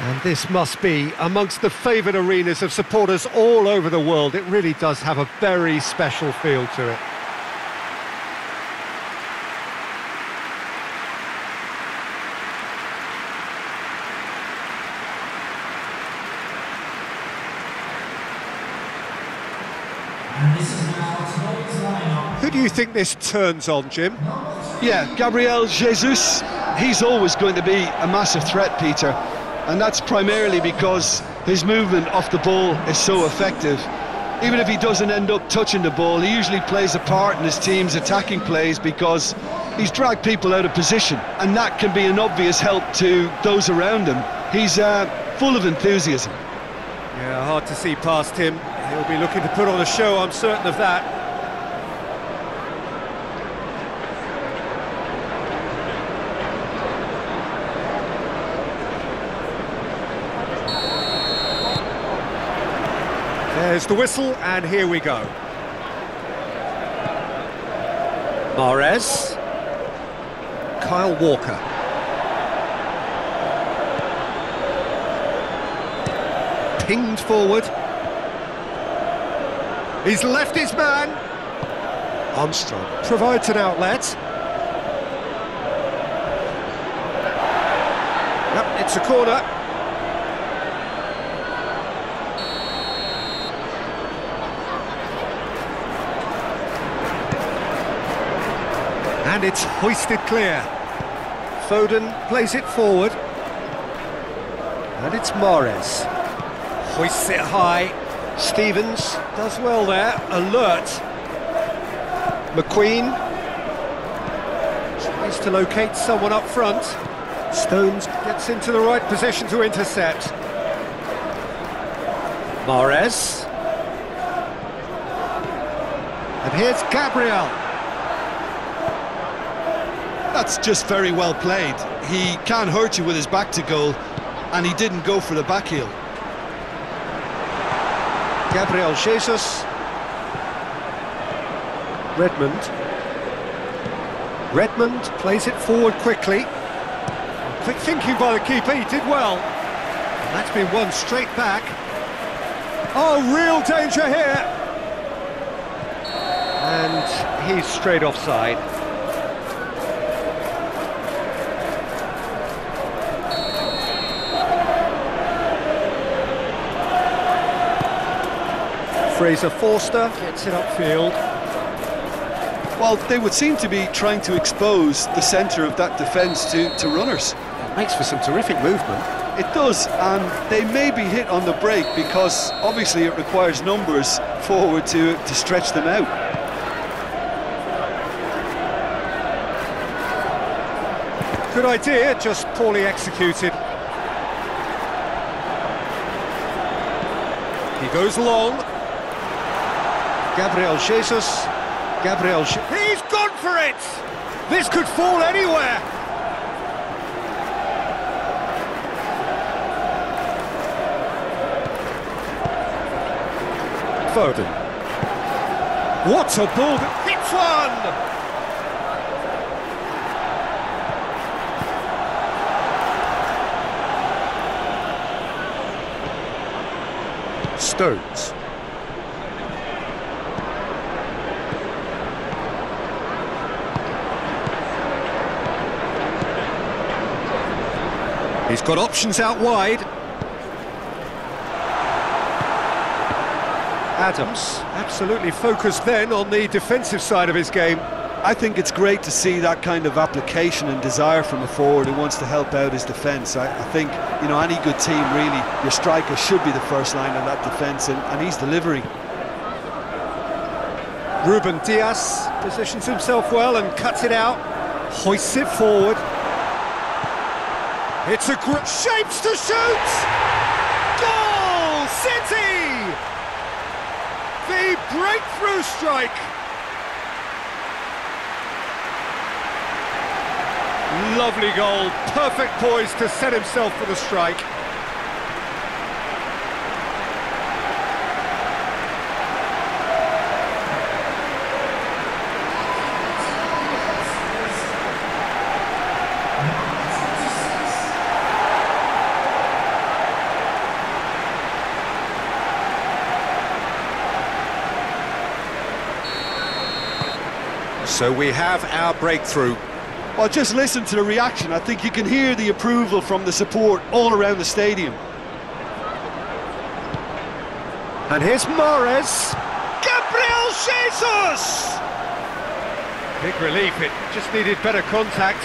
And this must be amongst the favoured arenas of supporters all over the world. It really does have a very special feel to it. Who do you think this turns on, Jim? Yeah, Gabriel Jesus, he's always going to be a massive threat, Peter. And that's primarily because his movement off the ball is so effective. Even if he doesn't end up touching the ball, he usually plays a part in his team's attacking plays because he's dragged people out of position. And that can be an obvious help to those around him. He's uh, full of enthusiasm. Yeah, hard to see past him. He'll be looking to put on a show, I'm certain of that. There's the whistle, and here we go. Mahrez. Kyle Walker. Pinged forward. He's left his man. Armstrong provides an outlet. Yep, it's a corner. And it's hoisted clear. Foden plays it forward. And it's Mahrez. Hoists it high. Stephens does well there. Alert. McQueen tries to locate someone up front. Stones gets into the right position to intercept. Mahrez. And here's Gabriel. That's just very well played. He can't hurt you with his back to goal, and he didn't go for the back heel. Gabriel Jesus. Redmond. Redmond plays it forward quickly. Quick thinking by the keeper, he did well. And that's been won straight back. Oh, real danger here! And he's straight offside. Fraser Forster gets it upfield. Well, they would seem to be trying to expose the centre of that defence to, to runners. It makes for some terrific movement. It does, and they may be hit on the break because obviously it requires numbers forward to, to stretch them out. Good idea, just poorly executed. He goes long. Gabriel Jesus. Gabriel Je He's gone for it! This could fall anywhere! Foden. What a ball! Hits one! Stones. He's got options out wide. Adams absolutely focused then on the defensive side of his game. I think it's great to see that kind of application and desire from a forward who wants to help out his defence. I, I, think, you know, any good team really, your striker should be the first line of that defence, and, and he's delivering. Ruben Dias positions himself well and cuts it out, hoists it forward. It's a grip. Shapes to shoot! Goal! City! The breakthrough strike! Lovely goal, perfect poise to set himself for the strike. So we have our breakthrough. Well, just listen to the reaction. I think you can hear the approval from the support all around the stadium. And here's Mahrez. Gabriel Jesus! Big relief, it just needed better contact.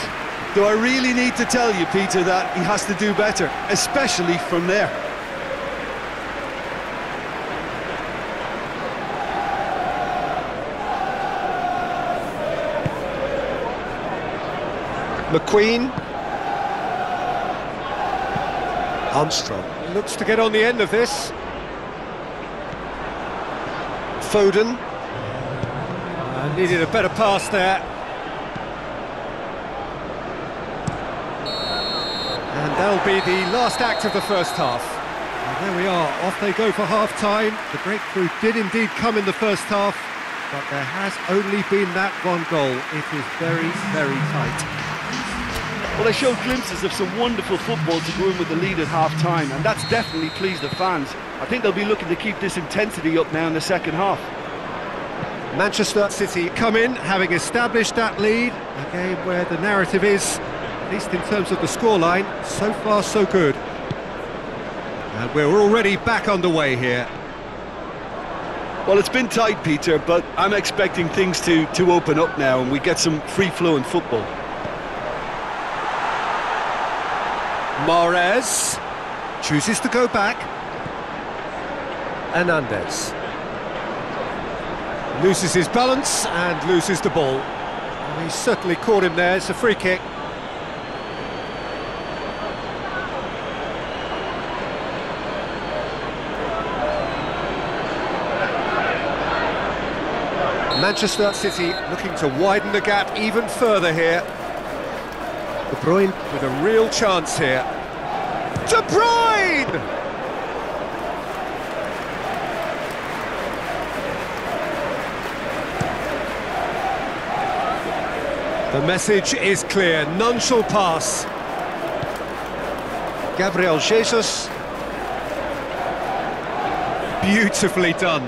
Do I really need to tell you, Peter, that he has to do better, especially from there? McQueen. Armstrong looks to get on the end of this. Foden. Uh, needed a better pass there. And that'll be the last act of the first half. And there we are, off they go for half-time. The breakthrough did indeed come in the first half, but there has only been that one goal. It is very, very tight. Well, they showed glimpses of some wonderful football to go in with the lead at half-time, and that's definitely pleased the fans. I think they'll be looking to keep this intensity up now in the second half. Manchester City come in, having established that lead, a game where the narrative is, at least in terms of the scoreline, so far so good. And we're already back underway here. Well, it's been tight, Peter, but I'm expecting things to, to open up now and we get some free-flowing football. Mahrez chooses to go back. Hernandez loses his balance and loses the ball. Well, he certainly caught him there, it's a free kick. Manchester City looking to widen the gap even further here. De Bruyne with a real chance here. De Bruyne! The message is clear, none shall pass. Gabriel Jesus. Beautifully done.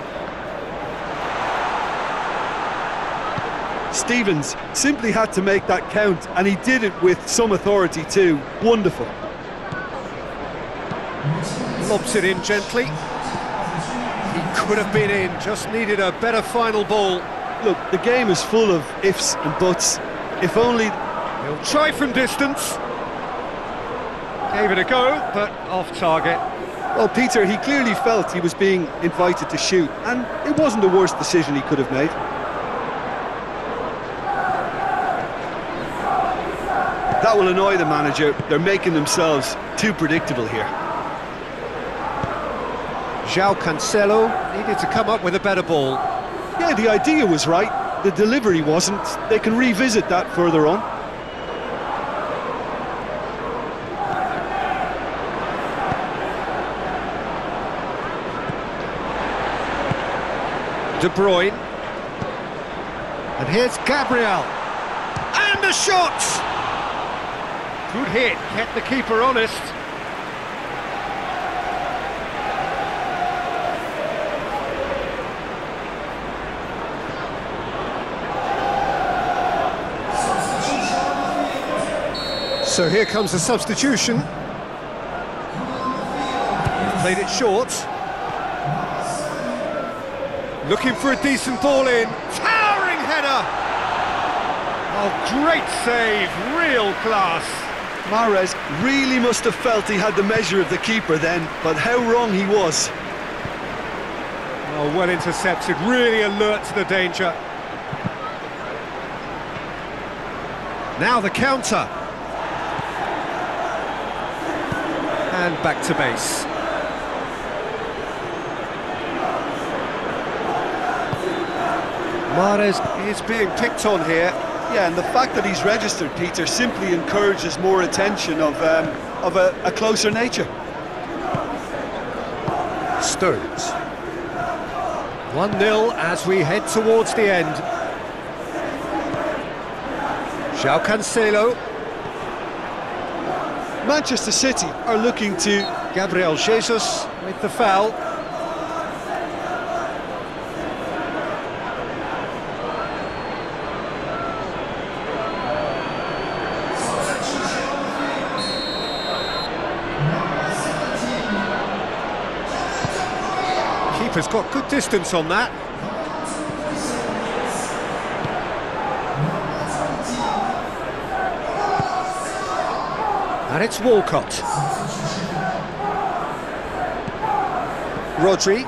Stephens simply had to make that count, and he did it with some authority too. Wonderful. Lobs it in gently. He could have been in, just needed a better final ball. Look, the game is full of ifs and buts. If only... He'll try from distance. Gave it a go, but off target. Well, Peter, he clearly felt he was being invited to shoot, and it wasn't the worst decision he could have made. That will annoy the manager. They're making themselves too predictable here. João Cancelo needed to come up with a better ball. Yeah, the idea was right. The delivery wasn't. They can revisit that further on. De Bruyne. And here's Gabriel. And a shot! Good hit, kept the keeper honest. So here comes the substitution. Played it short. Looking for a decent ball in. Towering header! Oh, great save, real class. Mahrez really must have felt he had the measure of the keeper then, but how wrong he was. Oh, well intercepted, really alert to the danger. Now the counter. And back to base. Mahrez is being picked on here. Yeah, and the fact that he's registered, Peter, simply encourages more attention of, um, of a, a closer nature. Stones. 1-0 as we head towards the end. João Cancelo. Manchester City are looking to... Gabriel Jesus with the foul. Keeper's got good distance on that. And it's Walcott. Rodri.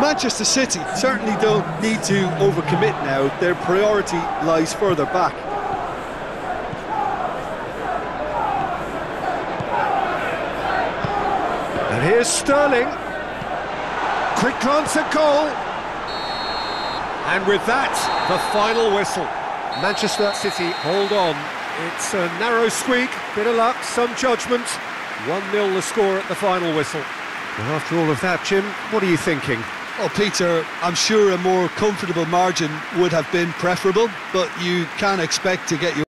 Manchester City certainly don't need to overcommit now. Their priority lies further back. And here's Sterling. Quick glance at goal. And with that, the final whistle. Manchester City hold on. It's a narrow squeak, bit of luck, some judgment. 1-0 the score at the final whistle. Well, after all of that, Jim, what are you thinking? Well, Peter, I'm sure a more comfortable margin would have been preferable, but you can't expect to get your